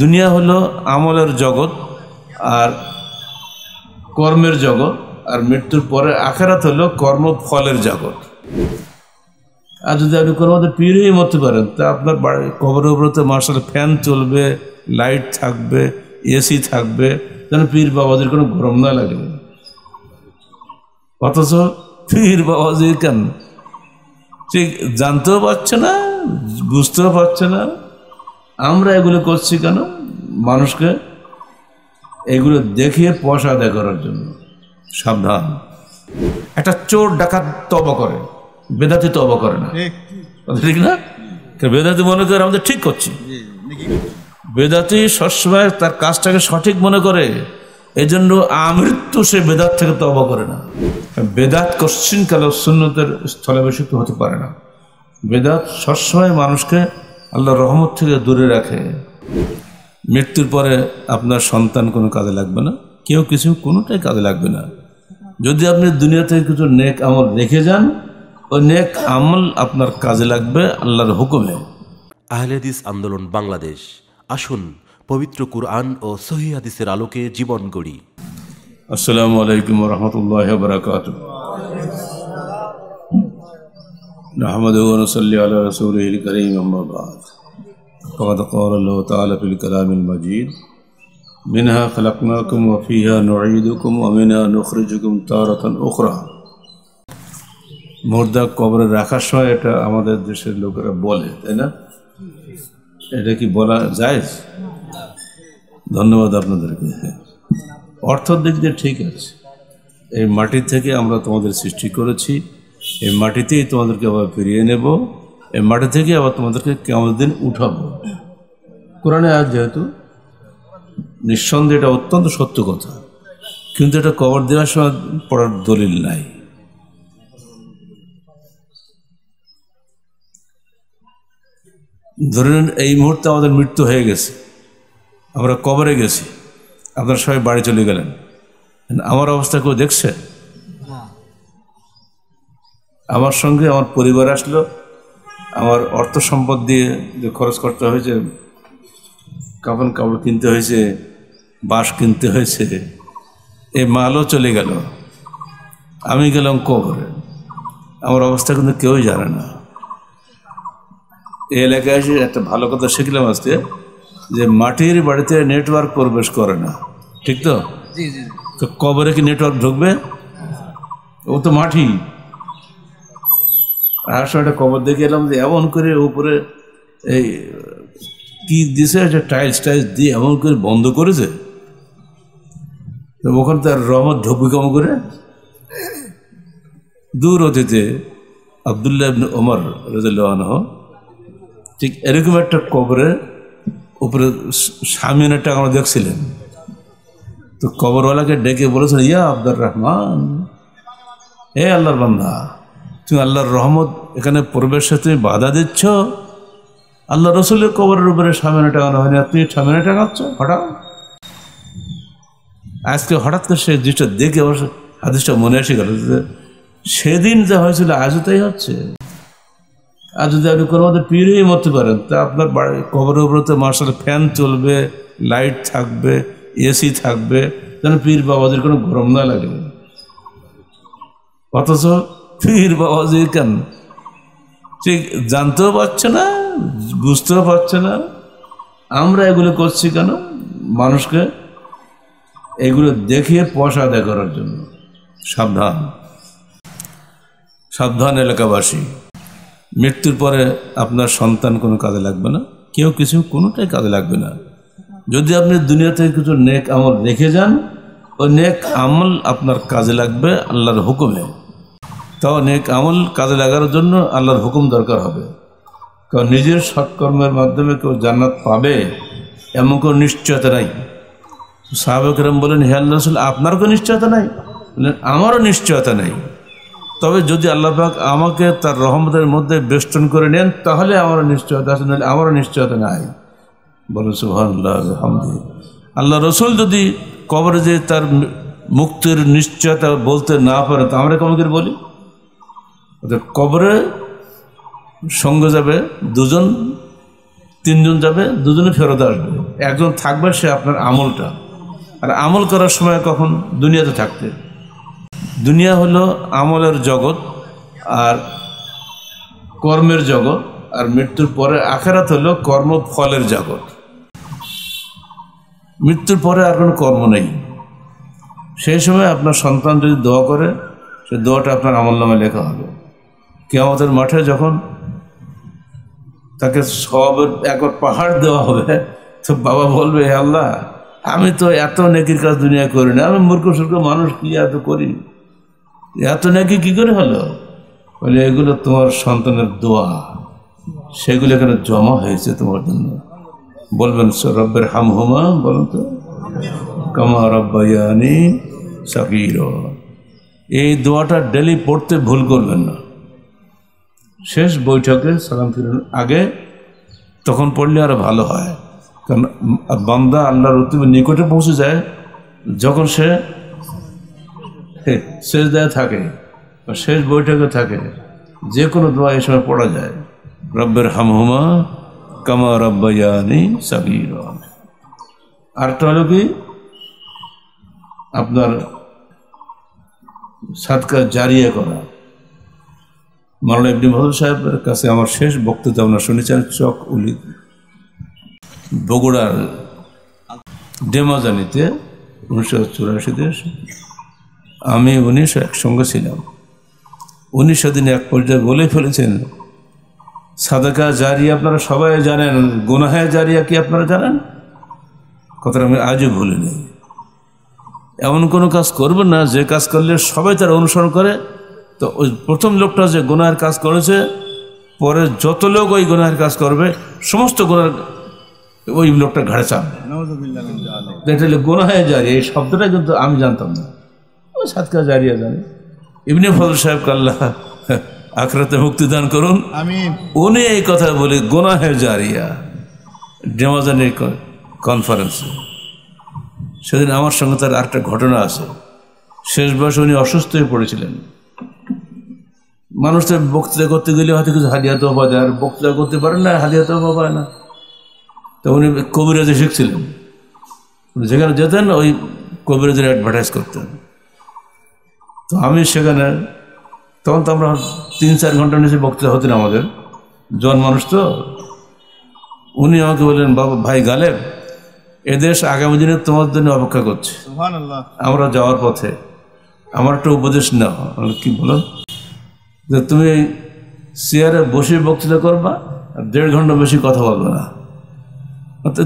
দুনিয়া হলো আমলের জগৎ আর কর্মের জগৎ আর মৃত্যুর পরে আখেরাত হলো কর্মফলের জগৎ। আর যদি আপনি কোনো মধ্যে পীরই মরতে পারেন, তা আপনার বাড়ি কবরের উপরে তো মার্শাল ফ্যান চলবে, লাইট থাকবে, এসি থাকবে, যেন পীর বাবাজির কোনো গরম না লাগে। অথচ পীর বাবাজি কেন? ঠিক জানতেও পারছে না, বুঝতেও পারছে না। আমরা এগুলো করছি কেন? মানুষকে এগুলো দেখিয়ে পয়সা আদায় করার জন্য। সাবধান। একটা চোর ডাকাত তবা করে। বেদাতি তবা করে না। ঠিক। না? বেদাতি মনে করে আমাদের ঠিক করছি। বেদাতি সবসময় তার কাজটাকে সঠিক মনে করে। এই জন্য আমৃত্যু সে বেদাত থেকে তবা করে না। বেদাত কশ্চিন কাল সুন্নতের স্থলাভিষিক্ত হতে পারে না। বেদাত সবসময় মানুষকে আল্লাহর রহমত থেকে দূরে রাখে। মৃত্যুর পরে আপনার সন্তান কোনো কাজে লাগবে না। কেউ কিছু কোনোটাই কাজে লাগবে না। যদি আপনি দুনিয়া থেকে কিছু নেক আমল রেখে যান ওই নেক আমল আপনার কাজে লাগবে আল্লাহর হুকুমে। আহলেদিস আন্দোলন বাংলাদেশ। আসুন পবিত্র কুরআন ও সহি হাদিসের আলোকে জীবন গড়ি। আসসালামু আলাইকুম রহমতুল্লাহ বরকাত نحمده ونصلي على رسوله الكريم أما بعد فقد قال الله تعالى في الكلام المجيد منها خلقناكم وفيها نعيدكم ومنها نخرجكم تارة أخرى মুর্দা কবরে রাখার সময় এটা আমাদের দেশের লোকেরা বলে তাই না এটা কি বলা যায় ধন্যবাদ আপনাদেরকে অর্থর দিক দিয়ে ঠিক আছে এই মাটি থেকে আমরা তোমাদের সৃষ্টি করেছি এই মাটিতেই তোমাদেরকে আবার ফিরিয়ে নেব। এই মাটি থেকে আবার তোমাদেরকে কেমন দিন উঠাবো? কোরআনে আজ যেহেতু নিঃসন্দেহে এটা অত্যন্ত সত্য কথা। কিন্তু এটা কবর দেওয়ার সময় পড়ার দলিল নাই। ধরে নিন এই মুহূর্তে আমাদের মৃত্যু হয়ে গেছে। আমরা কবরে গেছি। আপনারা সবাই বাড়ি চলে গেলেন। আমার অবস্থা কেউ দেখছে? আমার সঙ্গে আমার পরিবার আসলো। আমার অর্থ সম্পদ দিয়ে যে খরচ করতে হয়েছে কাপড় কাপড় কিনতে হয়েছে বাঁশ কিনতে হয়েছে এই মালও চলে গেল। আমি গেলাম কবরে। আমার অবস্থা কিন্তু কেউই জানে না। এই এলাকায় এসে একটা ভালো কথা শিখলাম আজকে যে মাটির বাড়িতে নেটওয়ার্ক প্রবেশ করে না। ঠিক তো? তো কবরে কি নেটওয়ার্ক ঢুকবে? ও তো মাটি। আর একটা কবর দেখে এলাম যে এমন করে উপরে এই কি দিছে, একটা টাইলস টাইলস দিয়ে এমন করে বন্ধ করেছে। তো ওখানে তার রহমত ঢুকবে কেমন করে? দূর অতীতে আবদুল্লাহ ওমর রাজিল্লাহ ঠিক এরকম একটা কবরে উপরে সামিয়ানটা আমরা দেখছিলেন। তো কবরওয়ালাকে ডেকে বলেছেন, ইয়া আব্দুর রহমান হে আল্লাহর বান্দা। তুমি আল্লাহর রহমত এখানে প্রবেশে তুমি বাধা দিচ্ছ। আল্লাহ রসুলের কবরের উপরে সামিয়ানা টাঙানো হয়নি। আর তুমি সামিয়ানা টাঙাচ্ছ? হঠাৎ? আজকে হঠাৎ করে সে জিনিসটা দেখে অবশ্য হাদিসটা মনে এসে গেল যে সেদিন যা হয়েছিল, আজও তাই হচ্ছে। আর যদি আপনি কোনো মধ্যে পীরই মরতে পারেন, তা আপনার বাড়ি কবরের উপরে তো মার্শাল ফ্যান চলবে, লাইট থাকবে, এসি থাকবে, যেন পীর বাবাদের কোনো গরম না লাগে। অথচ পীর বাবাজি কেন? ঠিক জানতেও পারছে না, বুঝতেও পারছে না। আমরা এগুলো করছি কেন? মানুষকে এগুলো দেখিয়ে পয়সা আদায় করার জন্য। সাবধান। সাবধান এলাকাবাসী। মৃত্যুর পরে আপনার সন্তান কোনো কাজে লাগবে না। কেউ কিছু কোনোটাই কাজে লাগবে না। যদি আপনি দুনিয়া থেকে কিছু নেক আমল রেখে যান, ওই নেক আমল আপনার কাজে লাগবে, আল্লাহর হুকুমে। তাও নেক আমল কাজে লাগার জন্য আল্লাহর হুকুম দরকার হবে। কারণ নিজের সৎকর্মের মাধ্যমে কেউ জান্নাত পাবে এমন কোনো নিশ্চয়তা নাই। সাহাবেকরাম বলেন, হে আল্লাহ রসুল, আপনার কোনো নিশ্চয়তা নাই? বললেন আমারও নিশ্চয়তা নেই। তবে যদি আল্লাহ পাক আমাকে তার রহমতের মধ্যে বেষ্টন করে নেন, তাহলে আমারও নিশ্চয়তা আছে, নাহলে আমারও নিশ্চয়তা নাই। বলে সুহানুল্লাহ আল্লাহ রসুল যদি কবরে যে তার মুক্তির নিশ্চয়তা বলতে না পারে, তো আমরা কেমন বলি? কবরে সঙ্গে যাবে, দুজন, তিনজন যাবে, দুজনে ফেরত আসবে। একজন থাকবে, সে আপনার আমলটা। আর আমল করার সময় কখন? দুনিয়াতে থাকতে। দুনিয়া হলো আমলের জগৎ আর কর্মের জগৎ, আর মৃত্যুর পরে আখেরাত হলো কর্মফলের জগৎ। মৃত্যুর পরে আর কোনো কর্ম নেই। সেই সময় আপনার সন্তান যদি দোয়া করে, সে দোয়াটা আপনার আমল নামে লেখা হবে। কেয়ামতের মাঠে যখন তাকে সবের একবার পাহাড় দেওয়া হবে, তো বাবা বলবে, হে আল্লাহ, আমি তো এত নেকির কাজ দুনিয়া করি না। আমি মূর্খ, সূর্খ মানুষ, কি এত করি? এত নাকি কি করে হলো? বলে, এগুলো তোমার সন্তানের দোয়া। সেগুলো এখানে জমা হয়েছে তোমার জন্য। বলবেন রব্বের হাম হুমা বলুন তো, কামা রব্বাইয়ানি সাকির এই দোয়াটা ডেলি পড়তে ভুল করবেন না। শেষ বৈঠকে সালাম ফিরানোর আগে তখন পড়লে আরও ভালো হয়। কারণ বান্দা আল্লাহর অতিবে নিকটে পৌঁছে যায়, যখন সে শেষ দেয় থাকে বা শেষ বৈঠকে থাকে, যে কোনো দোয়া এই সময় পড়া যায়। রব্বের হামহুমা কামা রব্বাইয়ানি সাবির আরেকটা হলো কি, আপনার সাতকা জারিয়া করা। মাওলানা ইবনি মহল সাহেবের কাছে আমার শেষ বক্তব্য আপনার শুনেছেন, চক উলি, বগুড়ার ডেমাজানিতে উনিশশো চুরাশিতে আমি উনিশশো একসঙ্গে ছিলাম। উনিশশো দিনে এক পর্যায়ে বলে ফেলেছেন, সাদাকা জারিয়া আপনারা সবাই জানেন, গুনাহে জারিয়া কি আপনারা জানেন? কথাটা আমি আজও ভুলিনি। এমন কোনো কাজ করবেন না, যে কাজ করলে সবাই তার অনুসরণ করে। তো ওই প্রথম লোকটা যে গুনাহের কাজ করেছে পরে যত লোক ওই গুনাহের কাজ করবে সমস্ত গুনার ওই লোকটা ঘাড়ে চাপবে। এটা হলো গুনাহে জারি এই শব্দটা কিন্তু আমি জানতাম না। ও সাতকা জারিয়া জানি। ইবনে ফজল সাহেব কাল্লাহ আখরাতে মুক্তিদান করুন। আমিন। উনি এই কথা বলে গোনাহে জারিয়া ডেমাজানের কনফারেন্সে সেদিন আমার সঙ্গে তার আরেকটা ঘটনা আছে। শেষ বয়সে উনি অসুস্থ হয়ে পড়েছিলেন। মানুষ তো বক্তৃতা করতে গেলে হয়তো কিছু হাদিয়া তো পাওয়া যায় আর বক্তৃতা করতে পারেন না হাদিয়া তো পায় না। তো উনি কবিরাজে শিখছিলেন। উনি যেখানে যেতেন ওই কবিরাজের অ্যাডভার্টাইজ করতেন। তো আমি সেখানে তখন তো আমরা তিন চার ঘণ্টার নিচে বক্তৃতা হতেন আমাদের। জন মানুষ তো। উনি আমাকে বললেন বাবা ভাই গালেব এদেশ আগামী দিনে তোমার জন্য অপেক্ষা করছে। আমরা যাওয়ার পথে। আমার একটা উপদেশ নাও। আমি কি বলো? যে তুমি চেয়ারে বসে বক্তৃতা করবা, আর দেড় ঘণ্টা বেশি কথা বলবে না।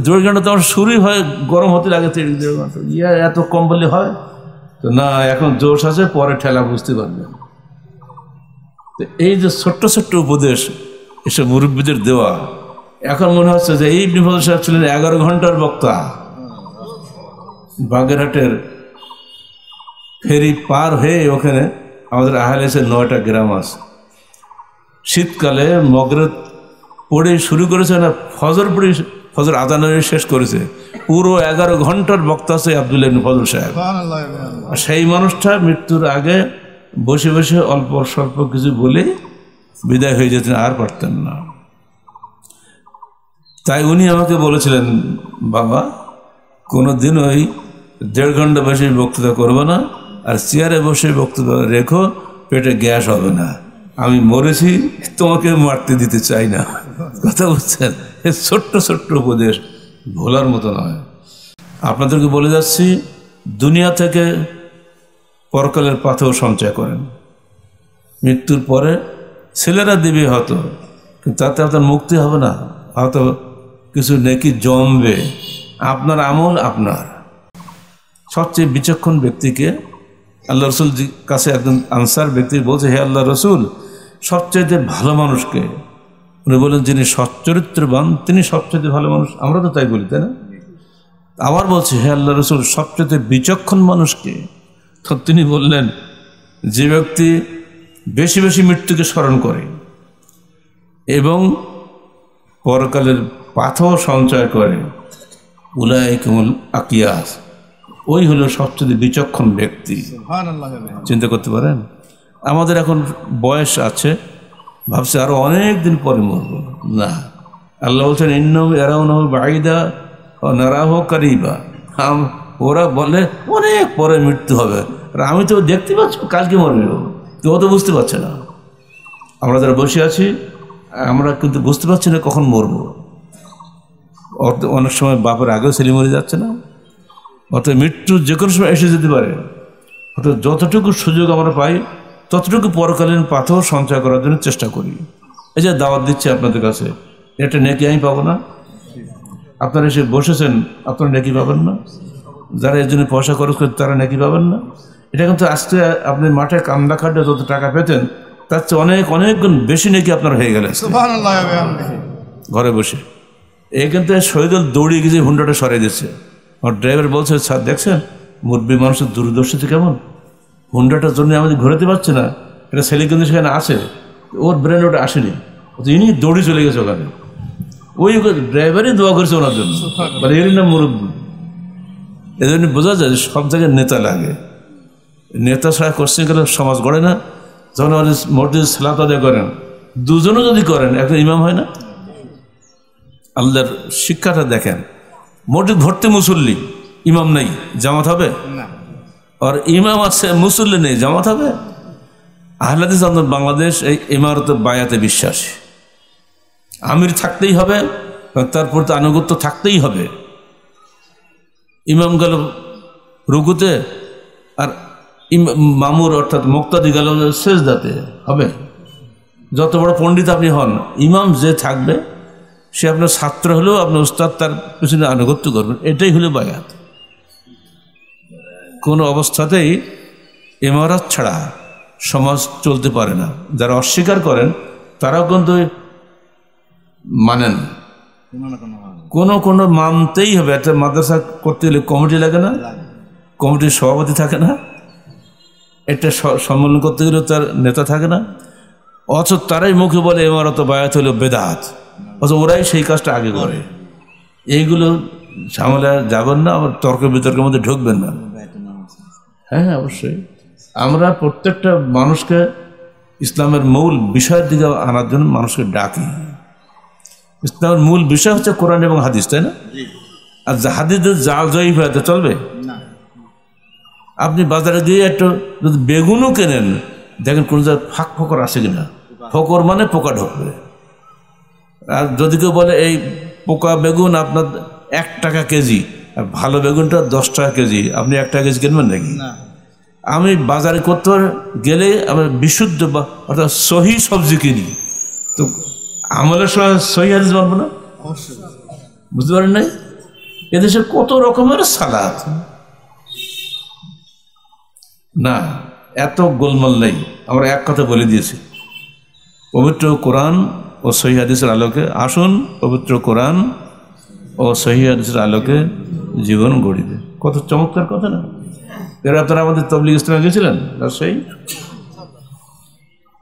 দেড় ঘণ্টা তো আমার শুরুই হয়, গরম হতে লাগে দেড় ঘণ্টা। ইয়া এত কম বললে হয়? তো না, এখন জোশ আছে, পরে ঠেলা বুঝতে পারবে। তো এই যে ছোট্ট ছোট্ট উপদেশ এসব মুরব্বীদের দেওয়া, এখন মনে হচ্ছে যে এই বিপদ সাহেব ছিলেন এগারো ঘণ্টার বক্তা। বাগেরহাটের ফেরি পার হয়ে ওখানে আমাদের আহলেসের নয়টা গ্রাম আছে। শীতকালে মগরের পড়ে শুরু করেছে না ফজর পড়ে ফজর আদানের শেষ করেছে। পুরো এগারো ঘণ্টার বক্তা আছে আবদুল্লাহ ফজল সাহেব। সেই মানুষটা মৃত্যুর আগে বসে বসে অল্প স্বল্প কিছু বলে বিদায় হয়ে যেতেন আর পারতেন না। তাই উনি আমাকে বলেছিলেন বাবা কোনো দিন ওই দেড় ঘণ্টা বেশি বক্তৃতা করব না আর চেয়ারে বসে বক্তব্য রেখো, পেটে গ্যাস হবে না। আমি মরেছি, তোমাকে মারতে দিতে চাই না। কথা বলছেন? এ ছোট্ট ছোট্ট উপদেশ ভোলার মতো নয়। আপনাদেরকে বলে যাচ্ছি, দুনিয়া থেকে পরকালের পাথর সঞ্চয় করেন। মৃত্যুর পরে ছেলেরা দিবে হয়তো, কিন্তু তাতে আপনার মুক্তি হবে না। হয়তো কিছু নেকি জমবে। আপনার আমল আপনার। সবচেয়ে বিচক্ষণ ব্যক্তিকে আল্লাহ রসুল কাছে একজন আনসার ব্যক্তি বলছে, হে আল্লাহ রসুল সবচেয়ে ভালো মানুষকে উনি বলেন যিনি সচ্চরিত্রবান, তিনি সবচেয়ে ভালো মানুষ। আমরা তো তাই বলি, তাই না? আবার বলছে, হে আল্লাহ রসুল সবচেয়ে বিচক্ষণ মানুষকে তো তিনি বললেন, যে ব্যক্তি বেশি বেশি মৃত্যুকে স্মরণ করে এবং পরকালের পাথর সঞ্চয় করে উলায় কেমন আকিয়াস। ওই হলো সবচেয়ে বিচক্ষণ ব্যক্তি। চিন্তা করতে পারেন? আমাদের এখন বয়স আছে ভাবছে আরও অনেক দিন পরে মরবো। না। আল্লাহ বলছেন ইন্নম এরাও নহ বাঈদা ও নারাহ কারিবা। ওরা বলে অনেক পরে মৃত্যু হবে। আর আমি তো দেখতে পাচ্ছি কালকে মরবে ও। তো বুঝতে পারছে না। আমরা যারা বসে আছি আমরা কিন্তু বুঝতে পারছি না কখন মরবো। অনেক সময় বাপের আগেও ছেলে মরে যাচ্ছে না। অত মৃত্যু যে কোনো সময় এসে যেতে পারে। অত যতটুকু সুযোগ আমরা পাই ততটুকু পরকালীন পাথর সঞ্চয় করার জন্য চেষ্টা করি। এই যে দাওয়াত দিচ্ছে আপনাদের কাছে এটা নেকি আমি পাবো না। আপনারা এসে বসেছেন আপনারা নেকি পাবেন না। যারা এর জন্য পয়সা খরচ করে তারা নেকি পাবেন না। এটা কিন্তু আজকে আপনি মাঠে কান্দা খাটে যত টাকা পেতেন তার চেয়ে অনেক অনেক গুণ বেশি নেকি আপনার হয়ে গেলে ঘরে বসে। এই কিন্তু শহীদুল দৌড়িয়ে গিয়ে হুন্ডাটা সরাই দিচ্ছে। আমার ড্রাইভার বলছে, স্যার, দেখছেন? মুরব্বী মানুষের দূরদর্শিতা কেমন? হুন্ডাটার জন্য আমাদের ঘোরাতে পারছে না। এটা ছেলে কিন্তু সেখানে আছে। ওর ব্রেন ওটা আসেনি। ইনি দৌড়ে চলে গেছে ওখানে। ওই ড্রাইভারই দোয়া করেছে ওনার জন্য। মানে এরই নাম মুরব্বী। এই জন্য বোঝা যায় সব জায়গায় নেতা লাগে। নেতা ছাড়া করছে গেলে সমাজ গড়ে না। যখন আমাদের মসজিদ সালাত আদায় করেন, দুজনও যদি করেন, একটা ইমাম হয় না? আল্লাহর শিক্ষাটা দেখেন। মসজিদ ভর্তি মুসল্লি ইমাম নেই জামাত হবে? আর ইমাম আছে মুসল্লি নেই জামাত হবে? আহলাদিস আন্দোলন বাংলাদেশ এই ইমারত বায়াতে বিশ্বাসী। আমির থাকতেই হবে তার প্রতি আনুগত্য থাকতেই হবে। ইমাম গেল রুকুতে আর মামুর অর্থাৎ মুক্তাদি গেল শেষদাতে হবে? যত বড় পণ্ডিত আপনি হন ইমাম যে থাকবে সে আপনার ছাত্র হলেও আপনার উস্তাদ তার পিছনে আনুগত্য করবেন। এটাই হলো বায়াত। কোনো অবস্থাতেই ইমারত ছাড়া সমাজ চলতে পারে না। যারা অস্বীকার করেন, তারাও কিন্তু মানেন। কোনো কোনো মানতেই হবে। একটা মাদ্রাসা করতে গেলে কমিটি লাগে না? কমিটির সভাপতি থাকে না? একটা সম্মেলন করতে গেলে তার নেতা থাকে না? অথচ তারাই মুখে বলে এমারত বায়াত হলো বেদাত। অথচ ওরাই সেই কাজটা আগে করে। এইগুলো ঝামেলা যাবেন না আবার তর্ক বিতর্কের মধ্যে ঢুকবেন না। হ্যাঁ হ্যাঁ অবশ্যই। আমরা প্রত্যেকটা মানুষকে ইসলামের মূল বিষয়ের দিকে আনার জন্য মানুষকে ডাকি। ইসলামের মূল বিষয় হচ্ছে কোরআন এবং হাদিস তাই না? আর যা- হাদিসের জাল জয়ী হয়ে চলবে? না। আপনি বাজারে গিয়ে একটু যদি বেগুনও কেনেন দেখেন কোন জায়গায় ফাঁক ফকর আসে কিনা। ফকর মানে পোকা ঢুকবে। আর যদি কেউ বলে এই পোকা বেগুন আপনার এক টাকা কেজি আর ভালো বেগুনটা দশ টাকা কেজি আপনি এক টাকা কেজি কিনবেন নাকি? আমি বাজারে করতে গেলে আমি বিশুদ্ধ বা অর্থাৎ সহি সবজি কিনি। তো আমলের সময় সহি হাদিস মানবো না? বুঝতে পারেন নাই? এদেশে কত রকমের সালাদ। না এত গোলমাল নেই। আমরা এক কথা বলে দিয়েছি। পবিত্র কোরআন ও সহি হাদিসের আলোকে আসুন, পবিত্র কোরআন ও সহি হাদিসের আলোকে জীবন গড়িবে কত চমৎকার কথা না? এর আপনারা আমাদের তবলিগ ইসলামে গেছিলেন? রাজশাহী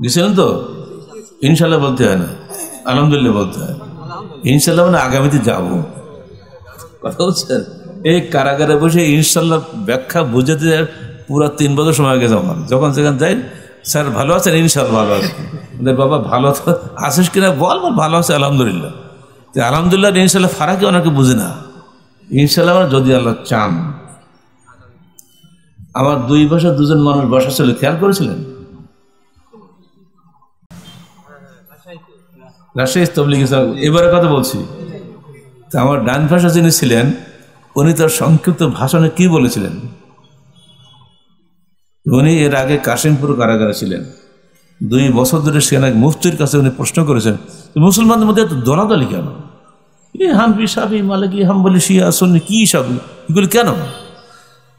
গেছিলেন তো? ইনশাল্লাহ বলতে হয় না। আলহামদুলিল্লাহ বলতে হয়। ইনশাল্লাহ মানে আগামীতে যাব। কথা বলছেন? এই কারাগারে বসে ইনশাল্লাহ ব্যাখ্যা বুঝাতে পুরা তিন বছর সময় গেছে আমার। যখন সেখানে যাই স্যার ভালো আছেন? ইনশাল্লাহ ভালো বলে, বাবা ভালো তো আছিস কিনা? বল ভালো আছে আলহামদুলিল্লাহ। তো আলহামদুলিল্লাহ ইনশাল্লাহ ফারাকে অনেকে বুঝে না। ইনশাল্লাহ যদি আল্লাহ চান। আমার দুই বছর দুজন মানুষ বসা ছিল খেয়াল করেছিলেন? রাজশাহী তবলিগ এবারে কথা বলছি। তা আমার ডান ভাষা যিনি ছিলেন উনি তার সংক্ষিপ্ত ভাষণে কি বলেছিলেন? উনি এর আগে কাশিমপুর কারাগারে ছিলেন। দুই বছর ধরে সেখানে মুফতির কাছে উনি প্রশ্ন করেছেন মুসলমানদের মধ্যে এত দলাদলি কেন? এ হাম্পি সাবি মালিকি হাম্বলি শিয়া সন্নি কি সব? এগুলি কেন?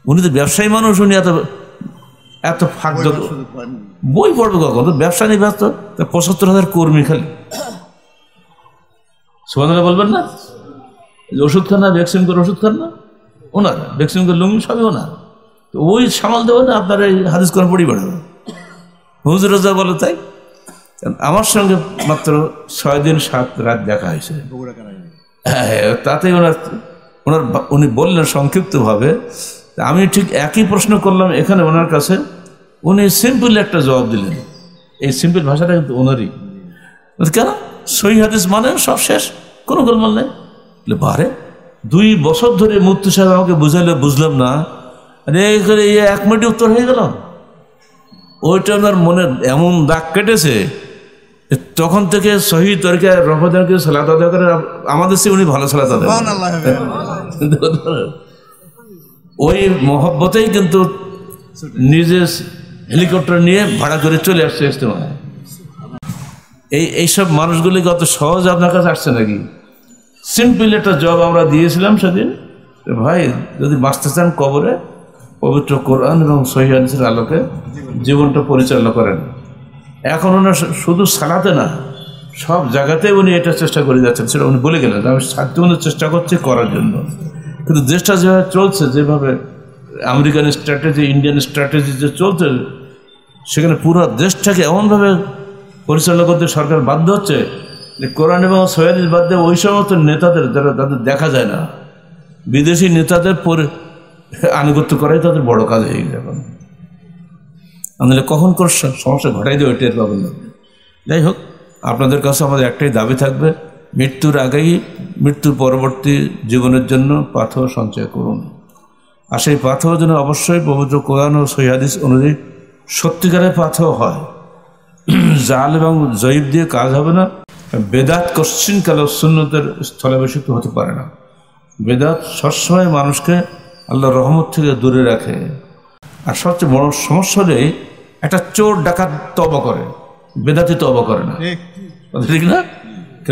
উনি তো ব্যবসায়ী মানুষ উনি এত এত ফাঁক বই পড়বে কখন? তো ব্যবসা নিয়ে ব্যস্ত তা পঁচাত্তর হাজার কর্মী খালি। সোমানারা বলবেন না? ওষুধ খান না ভ্যাকসিন করে ওষুধ খান না? ওনার ভ্যাকসিন করে লুঙ্গি সবই ওনার। ওই সামাল দেবেন না আপনার এই হাদিস করে পড়ি বেড়াবে হুজুর রাজা বলে তাই? আমার সঙ্গে মাত্র ছয় দিন সাত রাত দেখা হয়েছে। হ্যাঁ হ্যাঁ, তাতে ওনার ওনার উনি বললেন সংক্ষিপ্তভাবে আমি ঠিক একই প্রশ্ন করলাম এখানে ওনার কাছে। উনি সিম্পল একটা জবাব দিলেন। এই সিম্পল ভাষাটা কিন্তু ওনারই। কেন? সহি হাদিস মানে সব শেষ কোনো গোলমাল নেই। বারে দুই বছর ধরে মুক্তি সাহেব আমাকে বুঝাইলে বুঝলাম না। আরে এই করে এক মিনিটে উত্তর হয়ে গেল। ওইটা ওনার মনে এমন দাগ কেটেছে তখন থেকে শহীদ তরিকা রহমদানকে সালাত আদায় করে আমাদের সে উনি ভালো সালাত আদায় করেন। ওই মহব্বতেই কিন্তু নিজে হেলিকপ্টার নিয়ে ভাড়া করে চলে আসছে ইস্তেমায় এই এইসব মানুষগুলি কত সহজ আপনার কাছে আসছে নাকি? সিম্পল একটা জব আমরা দিয়েছিলাম সেদিন। ভাই যদি বাঁচতে চান কবরে পবিত্র কোরআন এবং সহিদের আলোকে জীবনটা পরিচালনা করেন। এখন ওনার শুধু সালাতে না, সব জায়গাতে উনি এটা চেষ্টা করে যাচ্ছেন। সেটা উনি বলে গেলেন, আমি সাধ্য অনুযায়ী চেষ্টা করছি করার জন্য। কিন্তু দেশটা যেভাবে চলছে, যেভাবে আমেরিকান স্ট্র্যাটেজি, ইন্ডিয়ান স্ট্র্যাটেজি যে চলছে, সেখানে পুরো দেশটাকে এমনভাবে পরিচালনা করতে সরকার বাধ্য হচ্ছে যে কোরআন এবং সৈয়াদিস বাদ দিয়ে ওই সমস্ত নেতাদের, যারা তাদের দেখা যায় না, বিদেশি নেতাদের পরে আনুগত্য করাই তাদের বড় কাজ হয়ে গেছে এখন। আমাদের কখন কোন সমস্যা ঘটাই দেবে টের পাবেন না। যাই হোক, আপনাদের কাছে আমাদের একটাই দাবি থাকবে, মৃত্যুর আগেই মৃত্যুর পরবর্তী জীবনের জন্য পাথর সঞ্চয় করুন। আর সেই পাথর যেন অবশ্যই পবিত্র কোরআন ও সৈহাদিস অনুযায়ী সত্যিকারের পাথর হয়। জাল এবং জৈব দিয়ে কাজ হবে না, বেদাত কশ্চিন কাল সুন্নতের স্থলাভিষিক্ত হতে পারে না। বেদাত সবসময় মানুষকে আল্লাহ রহমত থেকে দূরে রাখে। আর সবচেয়ে বড় সমস্যা হলে একটা চোর ডাকাত তবা করে বেদাতি তবা করে না। ঠিক না?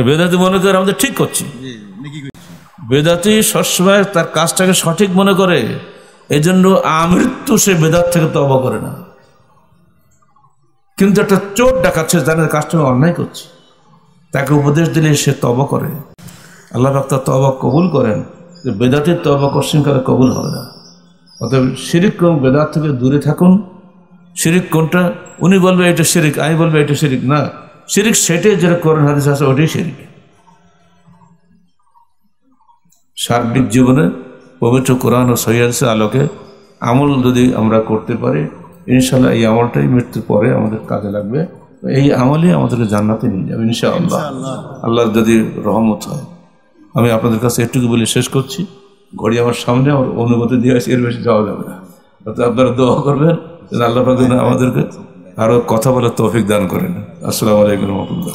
বেদাতি মনে করে আমাদের ঠিক করছি। বেদাতি সবসময় তার কাজটাকে সঠিক মনে করে এই জন্য আমৃত্যু সে বেদাত থেকে তবা করে না। কিন্তু একটা চোর ডাকাচ্ছে জানে কাজটা অন্যায় করছে। তাকে উপদেশ দিলে সে তবা করে। আল্লাহ পাক তার তবা কবুল করেন। বেদাতির তবা কশ্চিন করে কবুল হবে না। অতএব শিরিক এবং বেদাত থেকে দূরে থাকুন। শিরিক কোনটা? উনি বলবে এটা শিরিক আমি বলবে এটা শিরিক না। শিরিক সেটাই যেটা করেন হাদিস আছে ওটাই শিরিক। সার্বিক জীবনে পবিত্র কোরআন ও সহিয়াসের আলোকে আমল যদি আমরা করতে পারি ইনশাল্লাহ এই আমলটাই মৃত্যুর পরে আমাদের কাজে লাগবে। এই আমলই আমাদেরকে জান্নাতে নিয়ে যাবে ইনশাআল্লাহ। আল্লাহর যদি রহমত হয়। আমি আপনাদের কাছে একটুকু বলে শেষ করছি। ঘড়ি আমার সামনে, আমার অনুমতি দিয়ে আছে এর বেশি যাওয়া যাবে না। তো আপনারা দোয়া করবেন আল্লাহ আমাদেরকে আরও কথা বলার তৌফিক দান করেন। আসসালামু আলাইকুম রহমতুল্লাহ।